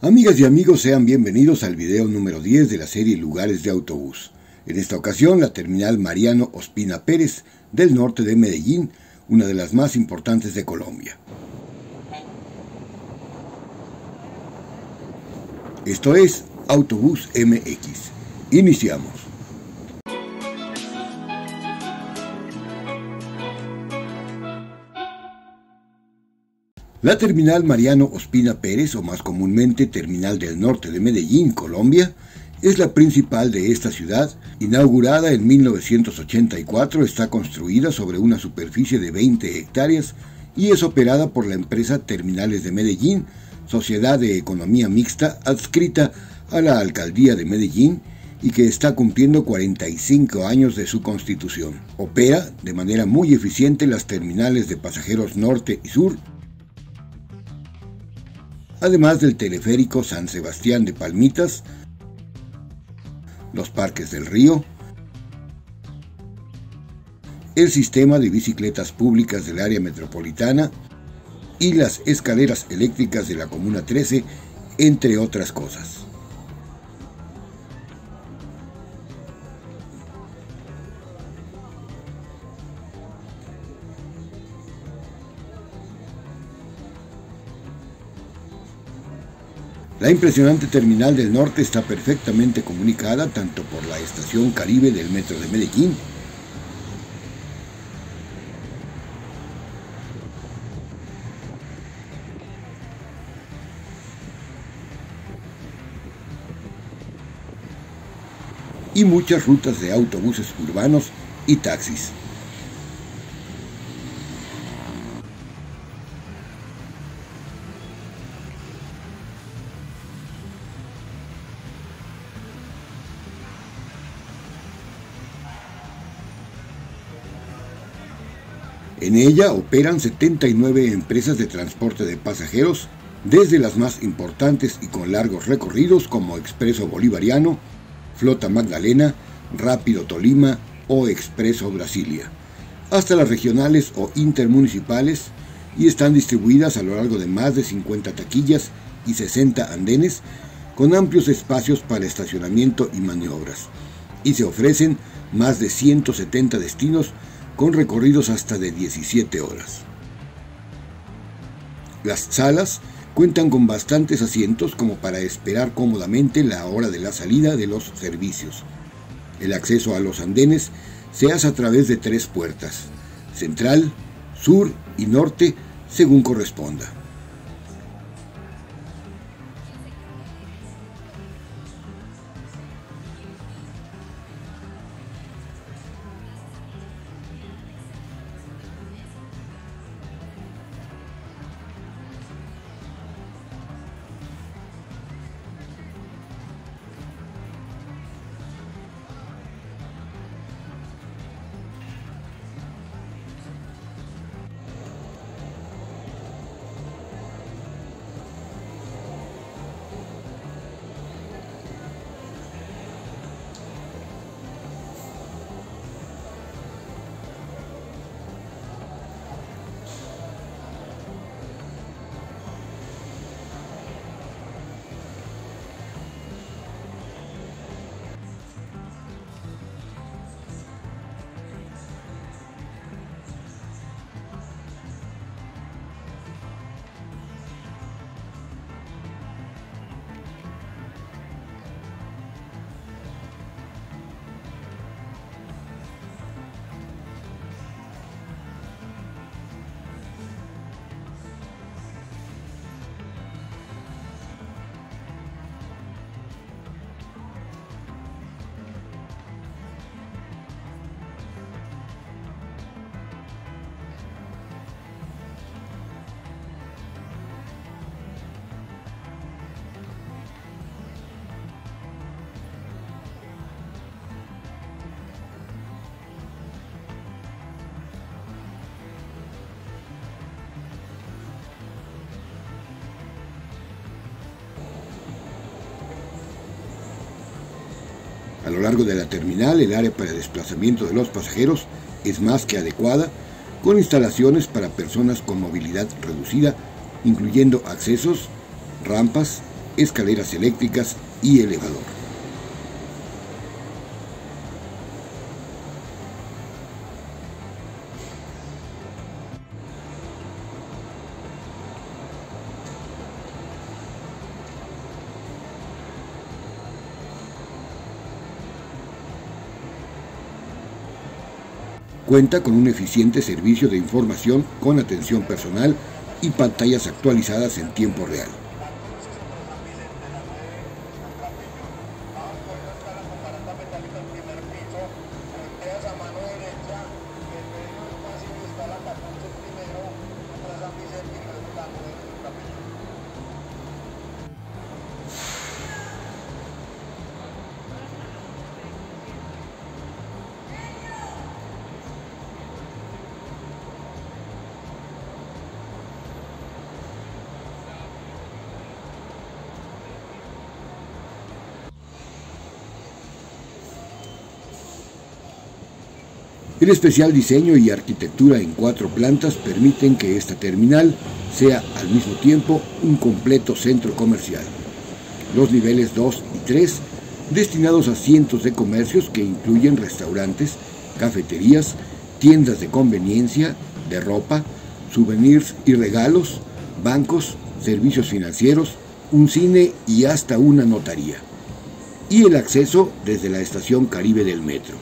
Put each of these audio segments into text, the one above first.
Amigas y amigos, sean bienvenidos al video número 10 de la serie Lugares de Autobús. En esta ocasión, la terminal Mariano Ospina Pérez del norte de Medellín, una de las más importantes de Colombia. Esto es Autobús MX. Iniciamos. La terminal Mariano Ospina Pérez, o más comúnmente Terminal del Norte de Medellín, Colombia, es la principal de esta ciudad. Inaugurada en 1984, está construida sobre una superficie de 20 hectáreas y es operada por la empresa Terminales de Medellín, sociedad de economía mixta adscrita a la alcaldía de Medellín y que está cumpliendo 45 años de su constitución. Opera de manera muy eficiente las terminales de pasajeros norte y sur además del teleférico San Sebastián de Palmitas, los parques del río, el sistema de bicicletas públicas del área metropolitana y las escaleras eléctricas de la Comuna 13, entre otras cosas. La impresionante terminal del norte está perfectamente comunicada tanto por la estación Caribe del Metro de Medellín, y muchas rutas de autobuses urbanos y taxis. En ella operan 79 empresas de transporte de pasajeros, desde las más importantes y con largos recorridos como Expreso Bolivariano, Flota Magdalena, Rápido Tolima o Expreso Brasilia, hasta las regionales o intermunicipales y están distribuidas a lo largo de más de 50 taquillas y 60 andenes con amplios espacios para estacionamiento y maniobras, y se ofrecen más de 170 destinos con recorridos hasta de 17 horas. Las salas cuentan con bastantes asientos como para esperar cómodamente la hora de la salida de los servicios. El acceso a los andenes se hace a través de tres puertas, central, sur y norte, según corresponda. Lo largo de la terminal, el área para desplazamiento de los pasajeros es más que adecuada, con instalaciones para personas con movilidad reducida, incluyendo accesos, rampas, escaleras eléctricas y elevador. Cuenta con un eficiente servicio de información con atención personal y pantallas actualizadas en tiempo real. El especial diseño y arquitectura en cuatro plantas permiten que esta terminal sea al mismo tiempo un completo centro comercial. Los niveles 2 y 3, destinados a cientos de comercios que incluyen restaurantes, cafeterías, tiendas de conveniencia, de ropa, souvenirs y regalos, bancos, servicios financieros, un cine y hasta una notaría. Y el acceso desde la estación Caribe del metro.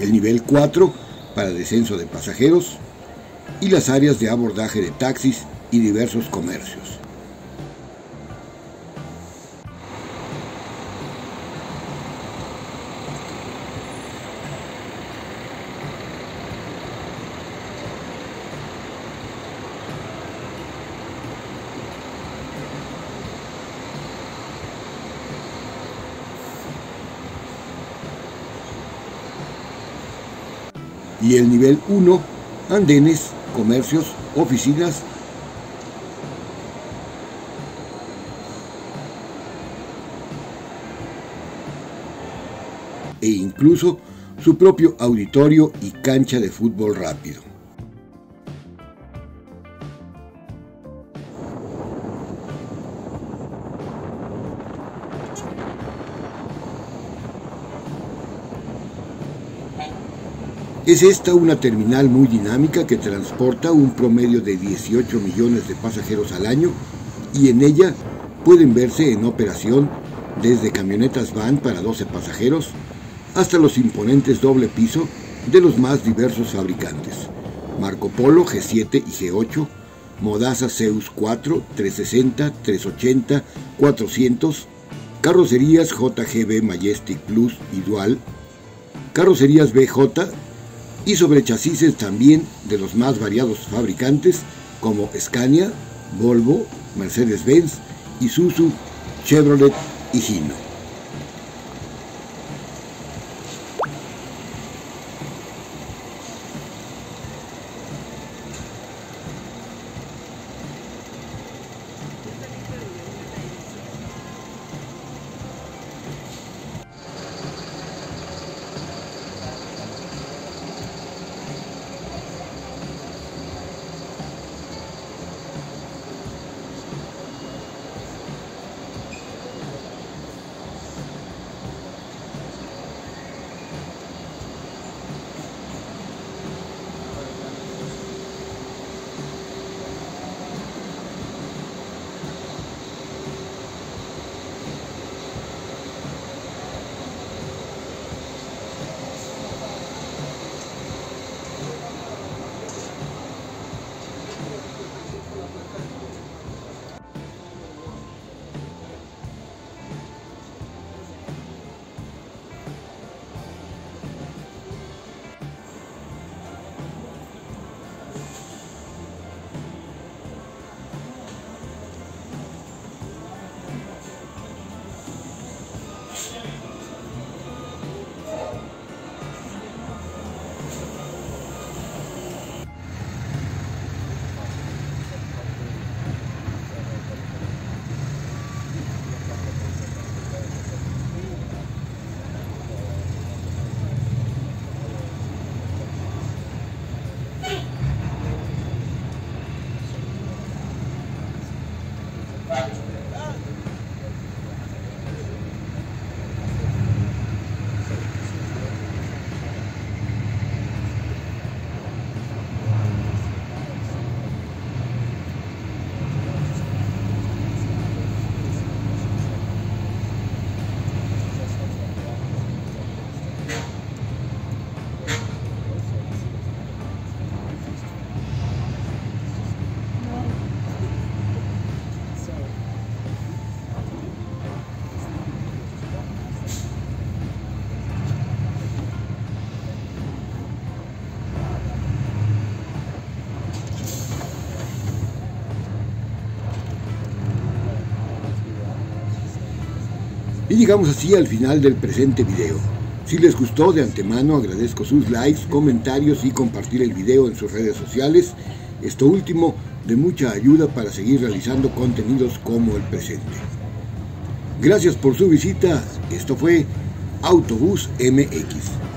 El nivel 4 para descenso de pasajeros y las áreas de abordaje de taxis y diversos comercios. Y el nivel 1, andenes, comercios, oficinas e incluso su propio auditorio y cancha de fútbol rápido. Es esta una terminal muy dinámica que transporta un promedio de 18 millones de pasajeros al año y en ella pueden verse en operación desde camionetas van para 12 pasajeros hasta los imponentes doble piso de los más diversos fabricantes. Marco Polo G7 y G8, Modasa Zeus 4, 360, 380, 400, carrocerías JGB Majestic Plus y Dual, carrocerías BJ y sobre chasis también de los más variados fabricantes como Scania, Volvo, Mercedes-Benz, Isuzu, Chevrolet y Hino. Y llegamos así al final del presente video. Si les gustó de antemano agradezco sus likes, comentarios y compartir el video en sus redes sociales. Esto último de mucha ayuda para seguir realizando contenidos como el presente. Gracias por su visita. Esto fue Autobús MX.